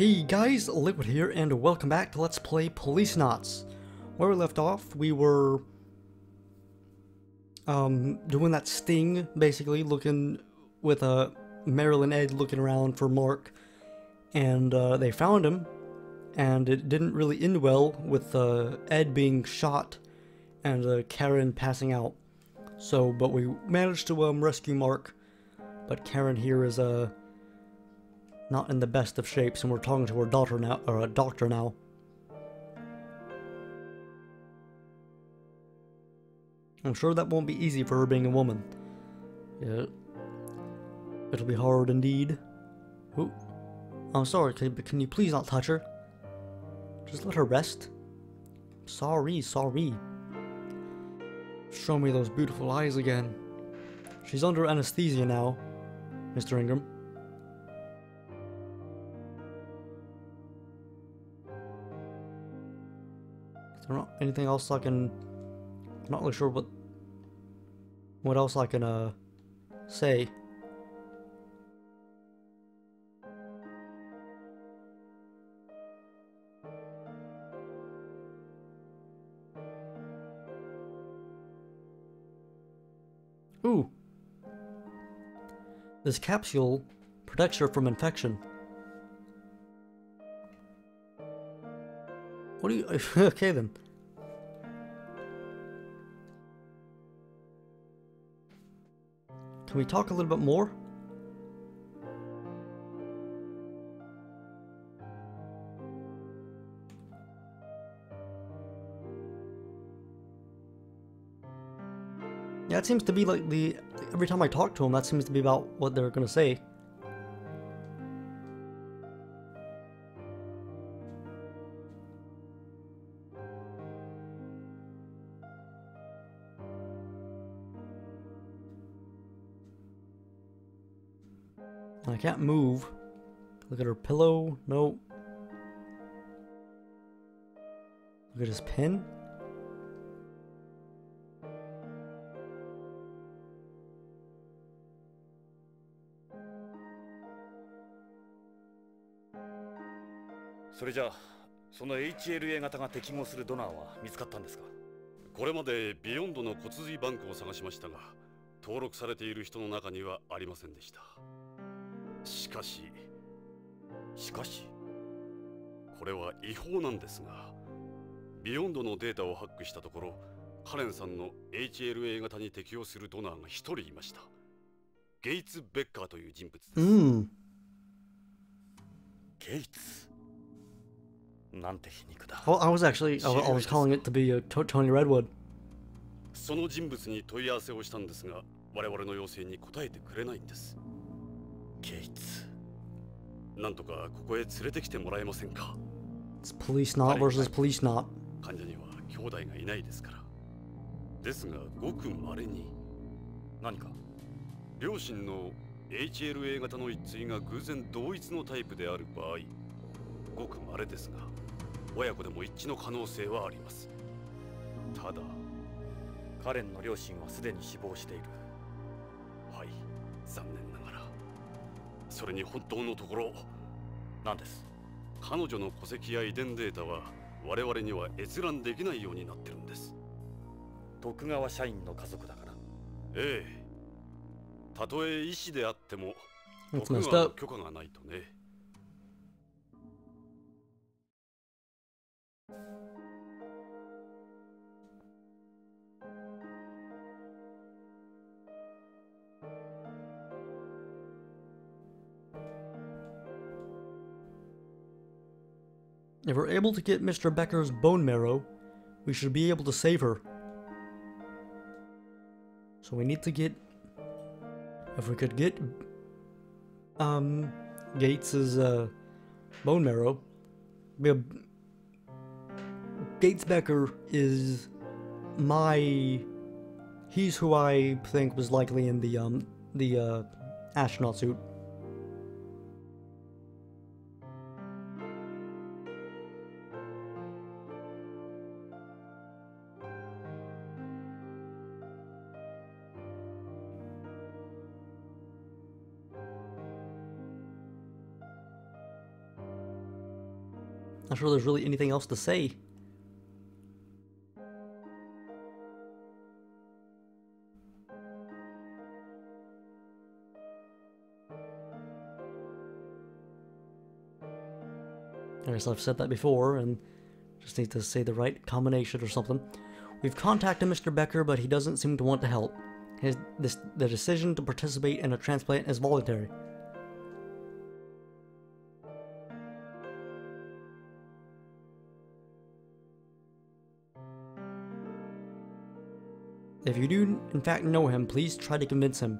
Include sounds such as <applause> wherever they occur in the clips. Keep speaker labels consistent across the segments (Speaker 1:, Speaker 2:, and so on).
Speaker 1: Hey guys, Liquid here, and welcome back to Let's Play Policenauts. Where we left off, we were um, doing that sting, basically, looking with uh, Marilyn Ed looking around for Mark, and uh, they found him, and it didn't really end well with uh, Ed being shot and uh, Karen passing out. So, but we managed to um, rescue Mark, but Karen here is uh, not in the best of shapes, and we're talking to her daughter now, or a doctor now. I'm sure that won't be easy for her being a woman. Yeah. It'll be hard indeed. Ooh. I'm sorry, can, but can you please not touch her? Just let her rest. Sorry, sorry. Show me those beautiful eyes again. She's under anesthesia now, Mr. Ingram. There not anything else I can... I'm not really sure what... What else I can, uh... Say. Ooh. This capsule protects her from infection. What do you... <laughs> okay then. Can we talk a little bit more? Yeah, it seems to be like the... Every time I talk to him, that seems to be about what they're gonna say. Can't move. Look at her pillow. Nope. Look at his pen.
Speaker 2: Huh? それじゃあその HLA 型が適合するドナーは見つかったんですか？
Speaker 3: これまでビヨンドの骨髄バンクを探しましたが登録されている人の中にはありませんでしたしかし
Speaker 2: しかし
Speaker 3: これは違法なんですがビヨンドのデータをハックしたところカレンさんの HLA 型に適用するドナーが一人いました。ゲイツ・ベッカーという人物です、
Speaker 1: Mmm.
Speaker 2: ゲイツ？なんて皮肉だ。
Speaker 1: Well, I was actually... I, wa- I was calling it to be uh, to- Tony Redwood.
Speaker 3: その人物に問い合わせをしたんですが我々の要請に答えてくれないんです
Speaker 2: ゲイツ
Speaker 3: なんとかここへ連れてきてもらえませんか
Speaker 1: ？It's police not versus police not?
Speaker 3: 患者には兄弟がいないですから。ですがごく稀に。
Speaker 2: 何か？
Speaker 3: 両親の HLA 型の一対が偶然同一のタイプである場合ごく稀ですが親子でも一致の可能性はあります。ただ
Speaker 2: カレンの両親はすでに死亡している。
Speaker 3: はい残念それに本当のところ
Speaker 2: 何です。
Speaker 3: 彼女の戸籍や遺伝データは我々には閲覧できないようになってるんです。
Speaker 2: 徳川社員の家族だから。
Speaker 3: ええ。たとえ医師であってもの
Speaker 1: up.
Speaker 3: 許可がないとね
Speaker 1: If we're able to get Mr. Becker's bone marrow, we should be able to save her. So we need to get... If we could get... Um... Gates's, uh... Bone marrow... Gates Becker is... My... He's who I think was likely in the, um... The, uh... Astronaut suit. Not sure there's really anything else to say. I guess I've said that before and just need to say the right combination or something. We've contacted Mr. Becker, but he doesn't seem to want to help. His, this, the decision to participate in a transplant is voluntary. If you do in fact know him, please try to convince him.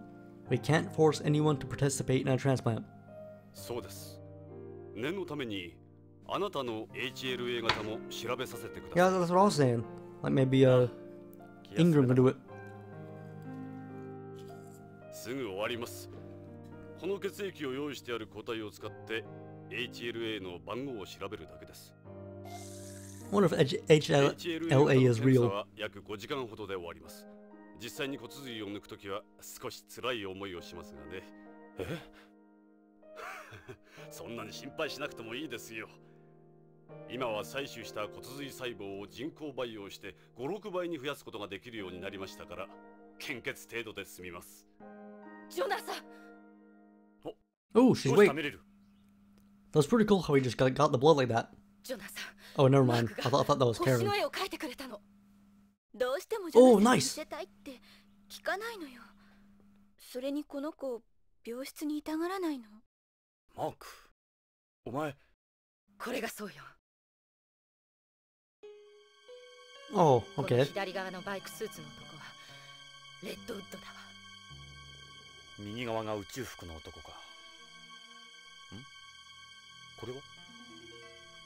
Speaker 1: We can't force anyone to participate in a transplant.
Speaker 3: そうです念のためにあなたの HLA 型も調べさせてくだ
Speaker 1: Yeah,
Speaker 3: さい
Speaker 1: that's what I was saying. Like maybe uh,
Speaker 2: 気休め
Speaker 1: Ingram
Speaker 2: だ
Speaker 1: could do it.
Speaker 3: すぐ終わりますこの血液を用意してある個体を使って HLA の番号を調べるだけです
Speaker 1: I wonder if H- HLA
Speaker 3: HLA
Speaker 1: is
Speaker 3: の検査
Speaker 1: real.
Speaker 3: は約5時間ほどで終わります実際に骨髄を抜くときは少し辛い思いをしますがね
Speaker 2: え<laughs>
Speaker 3: そんなに心配しなくてもいいですよ今は採取した骨髄細胞を人工培養して56倍に増やすことができるようになりましたから献血程度で済みます
Speaker 4: ジョナサン
Speaker 1: Oh,
Speaker 2: ど
Speaker 1: she's
Speaker 2: う
Speaker 1: wait.
Speaker 2: したメリル
Speaker 1: That was pretty cool how he just got, got the blood like that.
Speaker 4: ジョナサン
Speaker 1: Oh, never mind.
Speaker 4: ク
Speaker 1: I thought, I thought that was
Speaker 4: 星
Speaker 1: Karen. Oh,
Speaker 5: に
Speaker 1: nice.
Speaker 5: それにこの子病室にいたがらないの？
Speaker 2: マークお前
Speaker 4: これがそうよ
Speaker 1: Oh, okay.
Speaker 4: 左側のバイクスーツの男はレッドウッドだわ
Speaker 2: 右側が宇宙服の男かん？これは？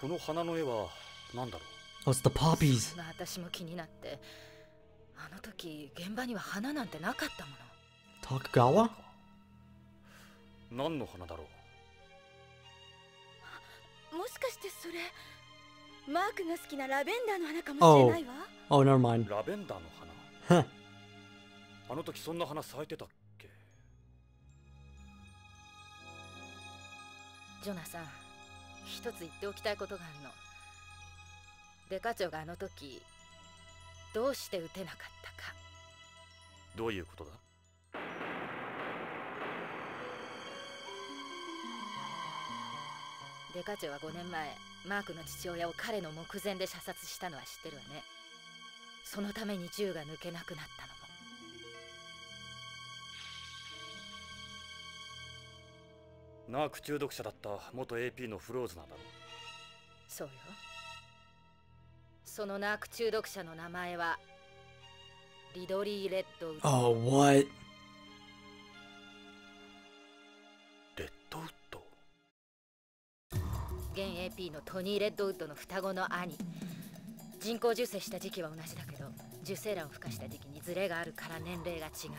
Speaker 2: この花の絵は何だろ
Speaker 1: Oh, it's the poppies?
Speaker 4: 私も気になってあの時現場には花なんてなかったもの
Speaker 1: Takagawa?
Speaker 2: う何の花だろう？
Speaker 5: もしかしてそれマークが好きなラベンダーの花かもしれないわ
Speaker 1: Oh, never mind.
Speaker 2: ラベンダーの花？あの時そんな花咲いてたっけ？
Speaker 4: ジョナサン一つ言っておきたいことがあるの。デカ長があの時どうして撃てなかったか。
Speaker 2: どういうことだ？
Speaker 4: デカ長は5年前マークの父親を彼の目前で射殺したのは知ってるわね。そのために銃が抜けなくなったの
Speaker 2: ナーク中毒者だった元 AP のフローズナーだろ。
Speaker 4: そうよ。そのナーク中毒者の名前はリドリー・レッドウッド。
Speaker 1: Oh, what?
Speaker 2: レッドウッド？
Speaker 4: 現 AP のトニー・レッドウッドの双子の兄。人工授精した時期は同じだけど受精卵を孵化した時期にズレがあるから年齢が違うの。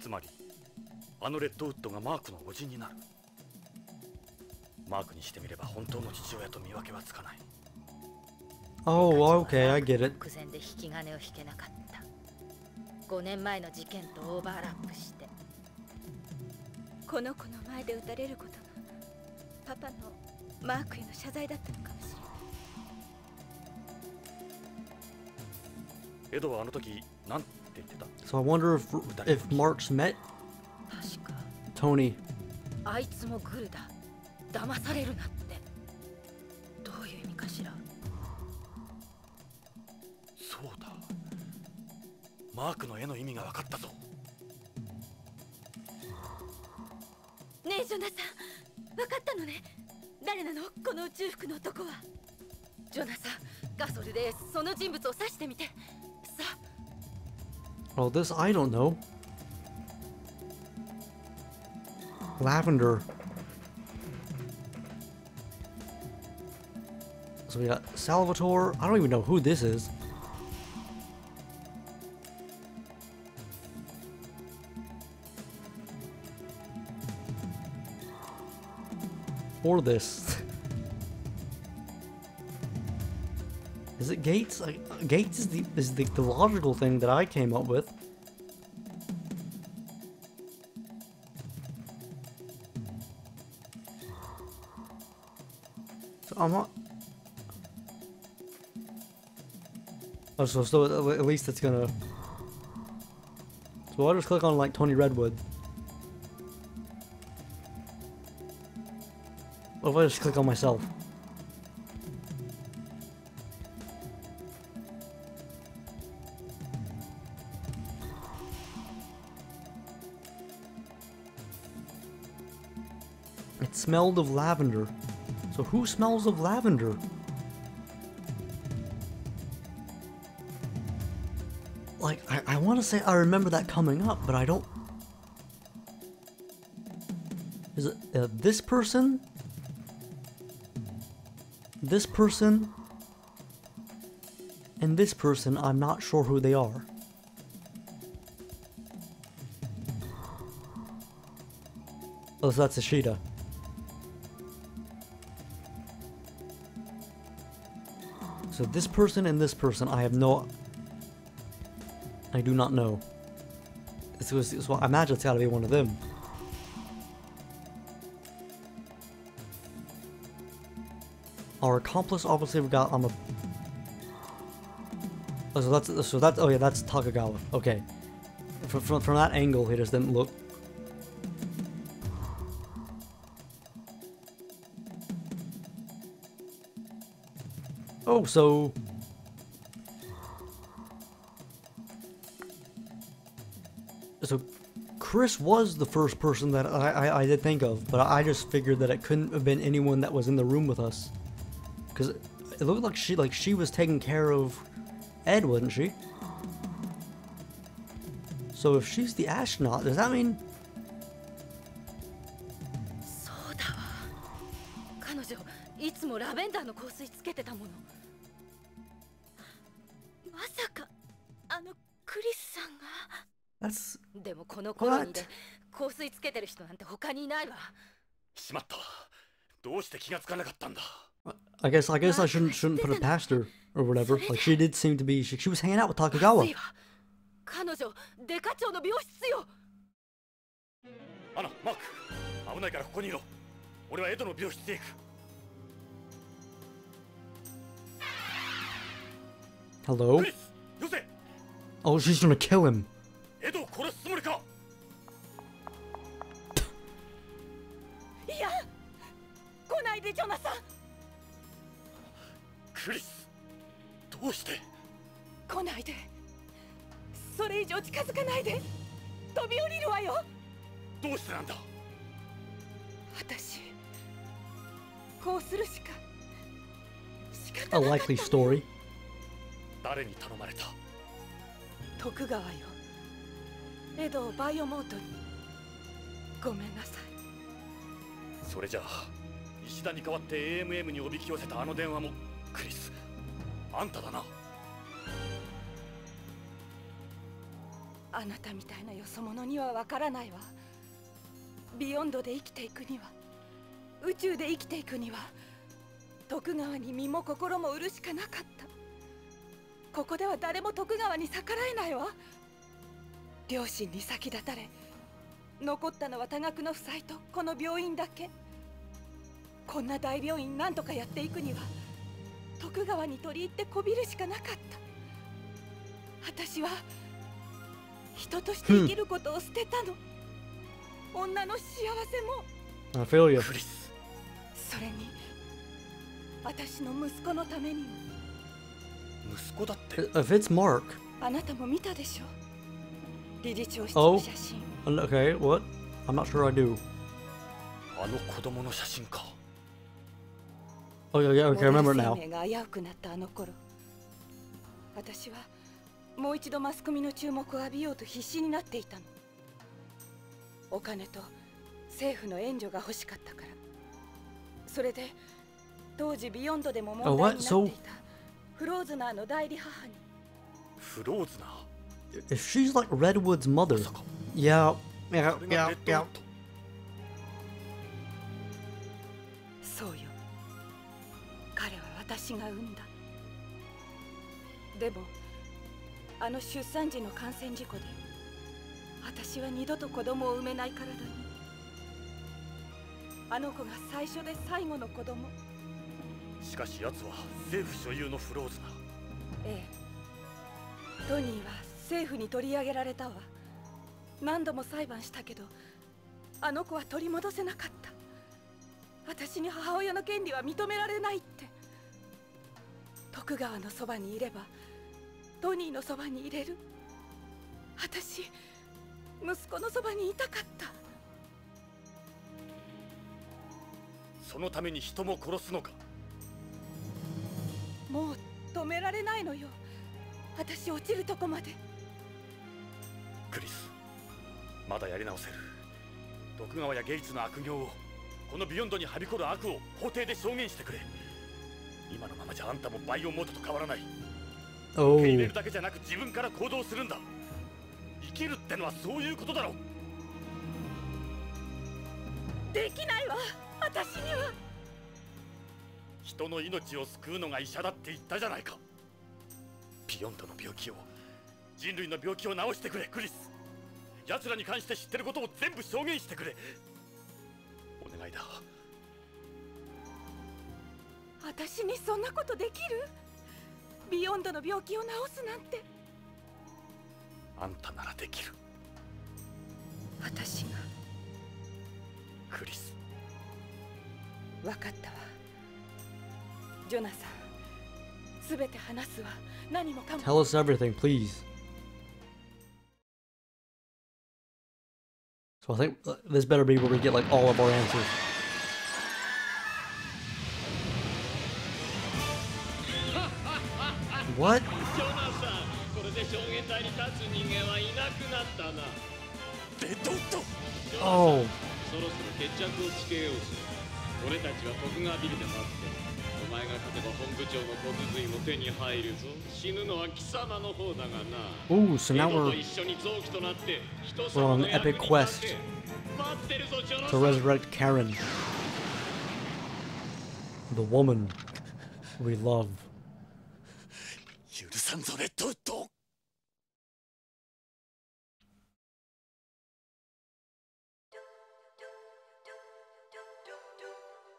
Speaker 2: つまりあのレッドウッドがマークの叔父になるマークにしてみれば本当の父親と見分けはつかない
Speaker 1: Oh, okay, I get it.
Speaker 4: 目前で引き金を引けなかった5年前の事件とオーバーラップして
Speaker 5: この子の前で撃たれることがパパのマークへの謝罪だったのかもしれない
Speaker 2: エドはあの時なんて言ってた
Speaker 1: So I wonder if if Marks met Tony.
Speaker 4: あいつもグルだ。騙されるなって。どういう意味かしら？
Speaker 2: そうだ。マークの絵の意味が分かったぞ。
Speaker 5: ねえジョナサン分かったのね。誰なの？この宇宙服の男は。
Speaker 4: ジョナサンガソルでその人物を指してみて。さあ。
Speaker 1: Oh, this I don't know. Lavender. So we got Salvatore. I don't even know who this is. Or this. <laughs> Is it Gates? Gates is the is the, the logical thing that I came up with. Ama... I So so. at least it's gonna... So I just click on like Tony Redwood? What if I just click on myself? It smelled of lavender. So who smells of lavender? Like, I, I want to say I remember that coming up, but I don't. Is it uh, this person? This person? And this person, I'm not sure who they are. Oh, so that's Ishida. So this person and this person, I have no... I do not know. This was, so I imagine it's gotta be one of them. Our accomplice obviously we got on the... Oh, so that's, so that's, oh yeah, that's Takagawa. Okay. From, from, from that angle, he just didn't look Oh, so... So, Chris was the first person that I, I, I did think of, but I just figured that it couldn't have been anyone that was in the room with us. Because it looked like she, like she was taking care of Ed, wasn't she? So if she's the astronaut, does that mean... That's...
Speaker 4: でもこのコロニーで香水つけてる人なんて他にいないわ
Speaker 2: しまったどうして気がつかなかったんだ
Speaker 1: I guess I guess I shouldn't shouldn't put it past her or whatever. Like she did seem to be she, she was hanging out with Takagawa.
Speaker 4: 彼女デカ長の病室よ
Speaker 2: アナマーク危ないからここにいろ俺はエドの病室へ行く
Speaker 1: Hello? Oh, she's gonna kill him.
Speaker 2: エドを殺すつもりか？
Speaker 5: いや来ないでジョナサン。
Speaker 2: クリスどうして？
Speaker 5: 来ないで。それ以上近づかないで。飛び降りるわよ。
Speaker 2: どうしてなんだ？
Speaker 5: 私こうするしか仕
Speaker 1: A
Speaker 5: 方なかった
Speaker 1: likely story？
Speaker 2: 誰に頼まれた？
Speaker 5: 徳川よエドをバイオモートに。ごめんなさい。
Speaker 2: それじゃあ石田に代わって AMM におびき寄せたあの電話もクリス。あんただな。
Speaker 5: あなたみたいなよそ者にはわからないわ。ビヨンドで生きていくには。宇宙で生きていくには。徳川に身も心も売るしかなかった。ここでは誰も徳川に逆らえないわ両親に先立たれ残ったのは多額の負債とこの病院だけ。こんな大病院なんとかやっていくには徳川に取り入ってこびるしかなかった。私は人として生きることを捨てたの、女の幸せも。
Speaker 1: I feel you.
Speaker 2: クリス
Speaker 5: それに私の息子のためにも。
Speaker 2: 息子だって
Speaker 1: ？If it's Mark,
Speaker 5: あなたも見たでしょ理事長室
Speaker 1: Oh.
Speaker 5: の写真
Speaker 1: okay, what? I'm not sure I do.
Speaker 2: あの子供の写真か
Speaker 1: Oh yeah, yeah, okay, remember now.
Speaker 5: 生命が危うくなったあの頃私はもう一度マスコミの注目を浴びようと必死になっていたのお金と政府の援助が欲しかったからそれで当時ビヨンドでも問題になってい?たフローズナーの代理母に
Speaker 2: フローズナ
Speaker 1: If she's like Redwood's mother, yeah, yeah, yeah,
Speaker 5: そうよ彼は私が産んだ。でもあの出産時の感染事故で私は二度と子供を産めない体にあの子が最初で最後の子供。
Speaker 2: しかし奴は政府所有のフローズナ
Speaker 5: ええ。トニーは政府に取り上げられたわ。何度も裁判したけどあの子は取り戻せなかった。私に母親の権利は認められないって。徳川のそばにいればトニーのそばにいれる。私息子のそばにいたかった。
Speaker 2: そのために人も殺すのか？
Speaker 5: もう止められないのよ。私落ちるとこまで
Speaker 2: クリス。まだやり直せる。徳川やゲイツの悪行をこのビヨンドにはびこる悪を法廷で証言してくれ。今のままじゃあんたもバイオモートと変わらない。受
Speaker 1: Oh.
Speaker 2: け入れるだけじゃなく自分から行動するんだ。生きるってのはそういうことだろ
Speaker 5: できないわ。私には。
Speaker 2: 人の命を救うのが医者だって言ったじゃないか。ビヨンドの病気を人類の病気を治してくれクリス。奴らに関して知ってることを全部証言してくれ。お願いだ。
Speaker 5: 私にそんなことできる？ビヨンドの病気を治すなんて。
Speaker 2: あんたならできる。
Speaker 5: 私が。
Speaker 2: クリス。
Speaker 5: 分かったわ。ジョナサンすべて話すわ。何もかも。
Speaker 1: Tell us everything, please. So I think this better be where we get like all of our answers. What? Oh.
Speaker 6: そろそろ決着をつけようぜ俺たちは徳川ビルで待ってるお前が勝てば本部長の小髄も手に入るぞ死ぬのは貴様の方だがな
Speaker 1: ooh, so now
Speaker 6: エドと
Speaker 1: we're
Speaker 6: 一緒に臓器となって人
Speaker 1: we're
Speaker 6: 様
Speaker 1: on
Speaker 6: の
Speaker 1: an
Speaker 6: 役に
Speaker 1: epic
Speaker 6: 立て
Speaker 1: quest
Speaker 6: 待ってるぞジョナ
Speaker 1: to
Speaker 6: サン
Speaker 1: resurrect Karen, the woman we love.
Speaker 2: 許さんぞレッドウッド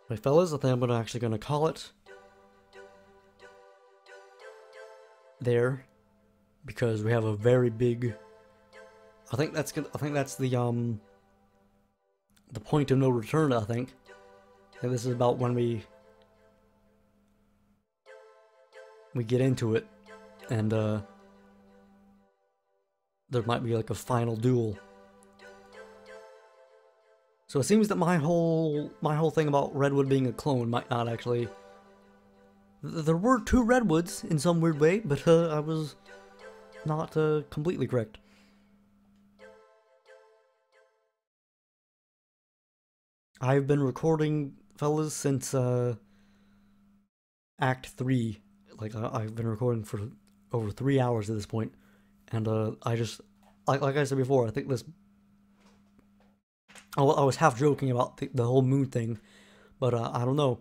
Speaker 1: Right, fellas, I think I'm gonna actually gonna call it There because we have a very big. I think that's gonna. I think that's the um. The point of no return. I think. And this is about when we. We get into it, and uh. There might be like a final duel. So it seems that my whole my whole thing about Redwood being a clone might not actually. Th- There were two Redwoods in some weird way, but uh, I was not uh, completely correct. I've been recording, fellas, since uh, Act Three. Like I- I've been recording for over three hours at this point, and uh, I just like like I said before, I think this I, I was half joking about the, the whole moon thing, but uh, I don't know.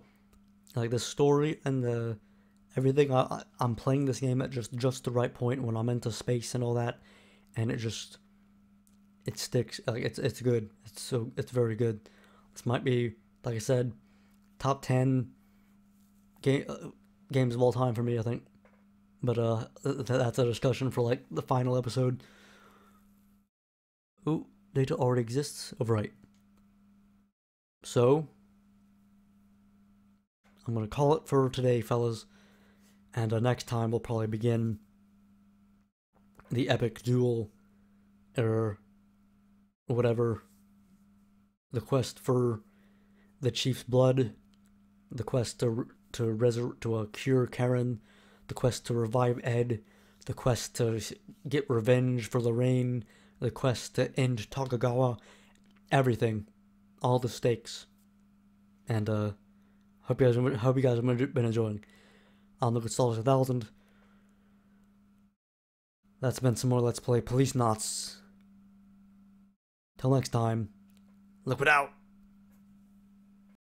Speaker 1: Like the story and the everything, I, I'm playing this game at just just the right point when I'm into space and all that, and it just it sticks. Like it's it's good. It's so it's very good. This might be like I said, top ten game uh, games of all time for me. I think, but uh, th- that's a discussion for like the final episode. Ooh, data already exists. Oh, right. So, I'm going to call it for today, fellas. And uh, next time we'll probably begin the epic duel or whatever. The quest for the chief's blood, the quest to to resur- to uh, cure Karen, the quest to revive Ed, the quest to get revenge for Lorraine, the quest to end Takagawa, everything, all the stakes, and uh, hope you guys hope you guys have been enjoying. I'm Liquid Stars a thousand. That's been some more Let's Play Police Knots. Till next time, Liquid out.